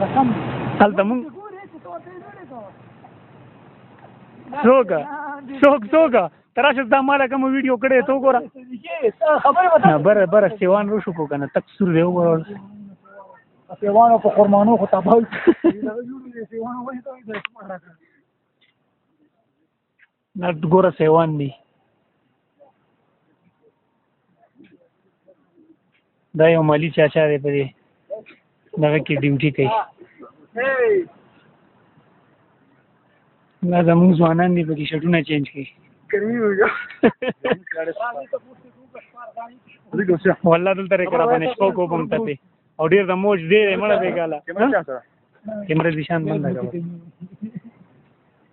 قسم هلته مونږ څوک څوک څوک تراشه دا مال کوم ویډیو کړې ته وګوره خبره وته بره بره سیوان رو شو کو کنه تک سور دی وګوره سیوانو په خرمانو خو تباو سیوانو وایي ته نه ګوره سیوان دی دا یو مالی چاچا دی په دې دغه کې ډیوټي کوي دا زموږ ځوانان دي پکې شټونه چینج کوي والله دلته ریکړه باندې شپو کو بم ته او ډیر د موج ډیر مړه بیګاله کیمره ځشان بنده کوي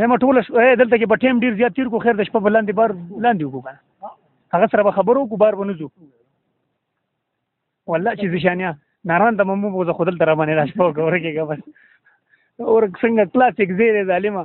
زما ټول دلته کې په ټیم ډیر زیات تیر کو خیر د شپه بلاندې بار لاندې وکړو کنه هغه سره به خبرو کو بار ونځو والله چې ځشانیا ناران ته ممو بوزه خودل تر باندې راځ په ګوره کې بس اور څنګه کلاسیک زیره ظالما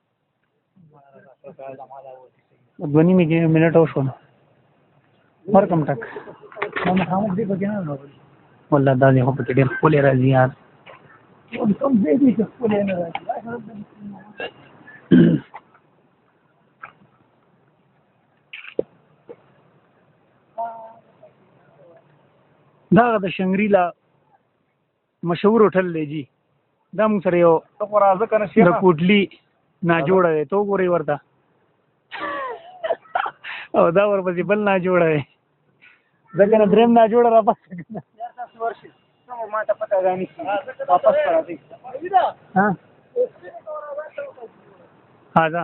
دونی می کې منټ او شو ورکم ټک نو محمد دې پکې نه راغلی والله دا دې هو پکې ډېر خپل راځي یار کوم دې دې خپل نه راځي دا د شنګریلا مشهور هوټل دی جی دا موږ سره یو د کوټلی نا جوړه دی تو ګوري ورته او دا ورپسې بل نا جوړه دی ځکه نه دریم نا جوړه را پاسه کنه ما ته پته غاني واپس راځي ها ها دا